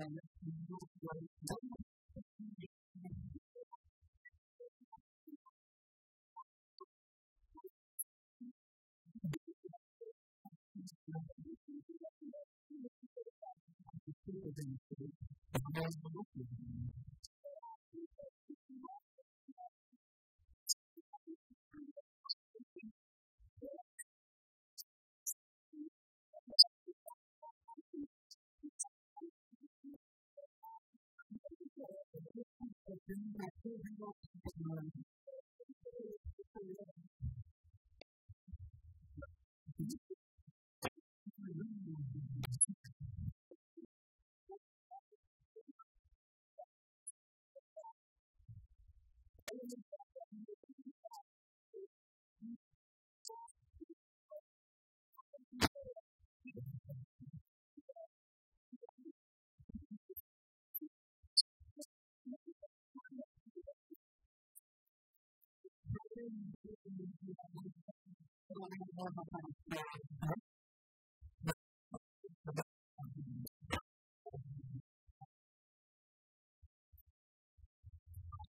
and you will know Thank you. opportunity Thank you.